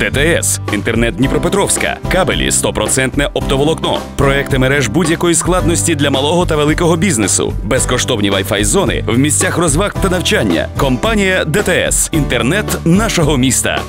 ДТС, інтернет Дніпропетровська, кабелі 100% оптоволокно, проекти мереж будь-якої складності для малого та великого бізнесу, безкоштовні Wi-Fi зони в місцях розваг та навчання. Компанія ДТС, інтернет нашого міста.